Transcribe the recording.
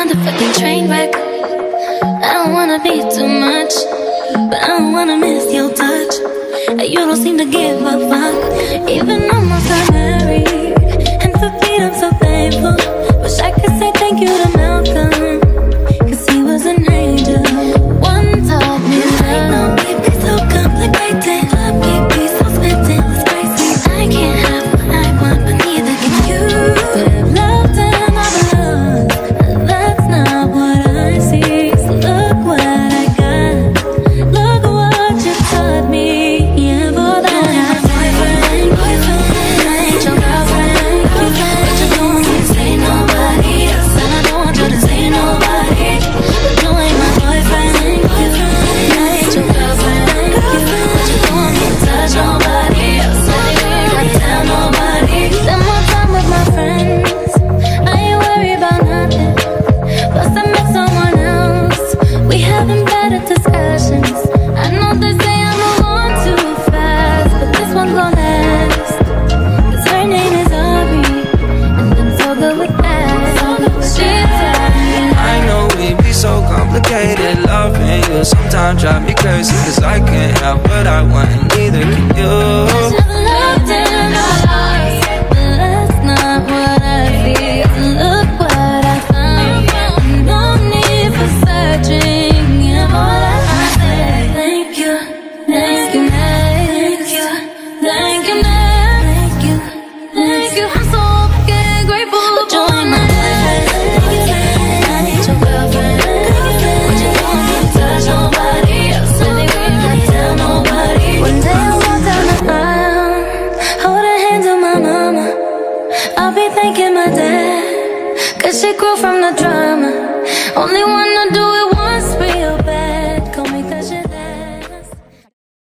another fucking train wreck. I don't wanna be too much But I don't wanna miss your touch. You don't seem to give a fuck Even almost I'm married Cause I can't have what I want and neither can you I've But that's not what I Look what I found No need for searching I'm all I Thank you, thank you, thank you Thank you, thank you, thank you. I'll be thanking my dad. Cause she grew from the drama. Only wanna do